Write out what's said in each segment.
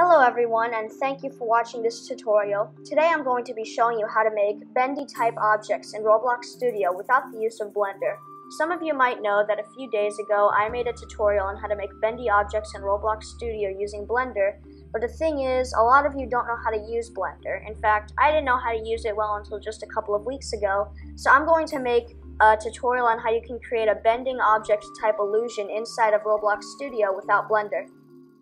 Hello everyone and thank you for watching this tutorial. Today I'm going to be showing you how to make bendy type objects in Roblox Studio without the use of Blender. Some of you might know that a few days ago I made a tutorial on how to make bendy objects in Roblox Studio using Blender, but the thing is, a lot of you don't know how to use Blender. In fact, I didn't know how to use it well until just a couple of weeks ago, so I'm going to make a tutorial on how you can create a bending object type illusion inside of Roblox Studio without Blender.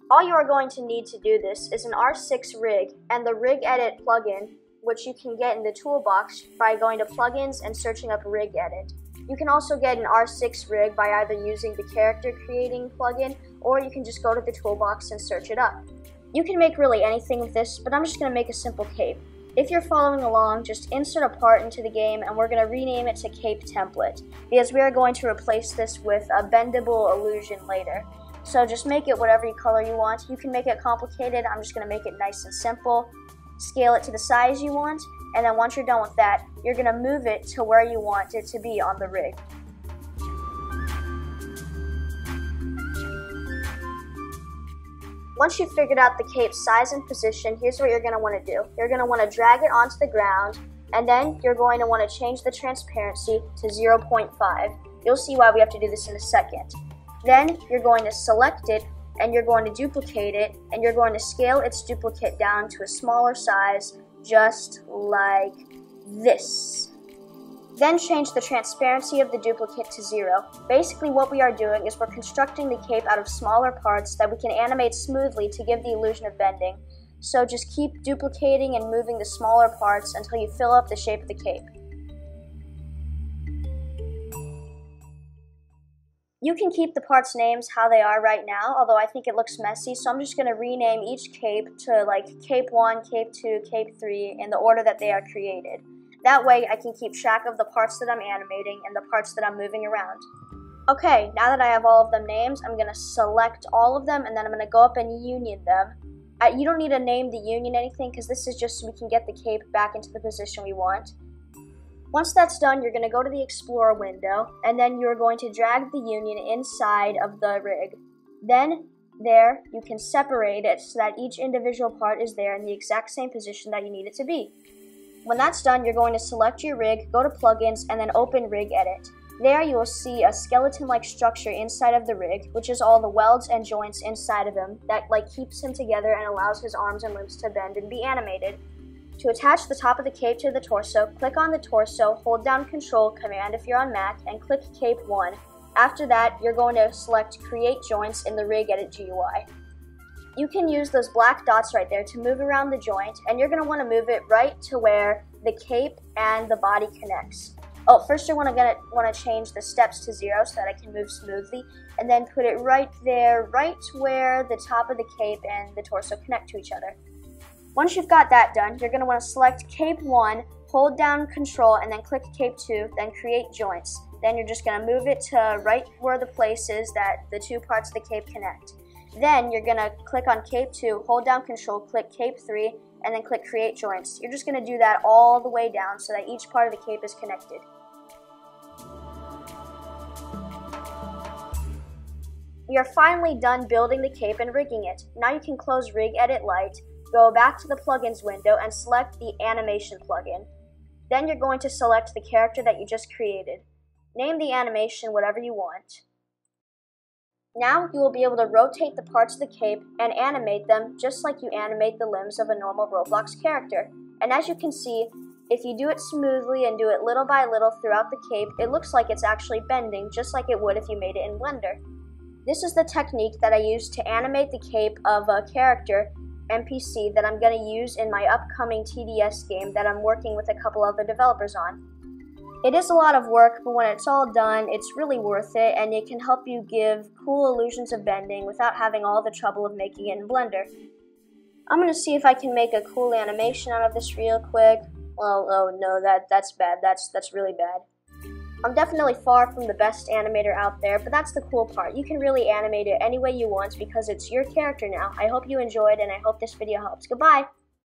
All you are going to need to do this is an R6 rig and the Rig Edit plugin, which you can get in the toolbox by going to plugins and searching up Rig Edit. You can also get an R6 rig by either using the character creating plugin or you can just go to the toolbox and search it up. You can make really anything with this, but I'm just going to make a simple cape. If you're following along, just insert a part into the game and we're going to rename it to Cape Template because we are going to replace this with a bendable illusion later. So just make it whatever color you want. You can make it complicated. I'm just going to make it nice and simple. Scale it to the size you want. And then once you're done with that, you're going to move it to where you want it to be on the rig. Once you've figured out the cape's size and position, here's what you're going to want to do. You're going to want to drag it onto the ground, and then you're going to want to change the transparency to 0.5. You'll see why we have to do this in a second. Then you're going to select it and you're going to duplicate it and you're going to scale its duplicate down to a smaller size just like this. Then change the transparency of the duplicate to zero. Basically what we are doing is we're constructing the cape out of smaller parts that we can animate smoothly to give the illusion of bending. So just keep duplicating and moving the smaller parts until you fill up the shape of the cape. You can keep the parts' names how they are right now, although I think it looks messy, so I'm just going to rename each cape to like Cape 1, Cape 2, Cape 3 in the order that they are created. That way I can keep track of the parts that I'm animating and the parts that I'm moving around. Okay, now that I have all of them names, I'm going to select all of them and then I'm going to go up and union them. You don't need to name the union anything because this is just so we can get the cape back into the position we want. Once that's done, you're going to go to the Explorer window, and then you're going to drag the union inside of the rig. Then, there, you can separate it so that each individual part is there in the exact same position that you need it to be. When that's done, you're going to select your rig, go to Plugins, and then open Rig Edit. There you will see a skeleton-like structure inside of the rig, which is all the welds and joints inside of him that like keeps him together and allows his arms and limbs to bend and be animated. To attach the top of the cape to the torso, click on the torso, hold down Control Command if you're on Mac, and click Cape 1. After that, you're going to select Create Joints in the Rig Edit GUI. You can use those black dots right there to move around the joint, and you're going to want to move it right to where the cape and the body connects. Oh, first you're to want to change the steps to zero so that I can move smoothly, and then put it right there, right where the top of the cape and the torso connect to each other. Once you've got that done, you're going to want to select Cape 1, hold down Control, and then click Cape 2, then Create Joints. Then you're just going to move it to right where the place is that the two parts of the cape connect. Then you're going to click on Cape 2, hold down Control, click Cape 3, and then click Create Joints. You're just going to do that all the way down so that each part of the cape is connected. Are finally done building the cape and rigging it. Now you can close Rig Edit Lite, go back to the plugins window and select the animation plugin. Then you're going to select the character that you just created. Name the animation whatever you want. Now you will be able to rotate the parts of the cape and animate them just like you animate the limbs of a normal Roblox character. And as you can see, if you do it smoothly and do it little by little throughout the cape, it looks like it's actually bending just like it would if you made it in Blender. This is the technique that I use to animate the cape of a character NPC that I'm going to use in my upcoming TDS game that I'm working with a couple other developers on. It is a lot of work, but when it's all done, it's really worth it, and it can help you give cool illusions of bending without having all the trouble of making it in Blender. I'm going to see if I can make a cool animation out of this real quick. Well, oh no, that that's bad. That's that's really bad. I'm definitely far from the best animator out there, but that's the cool part. You can really animate it any way you want because it's your character now. I hope you enjoyed and I hope this video helps. Goodbye!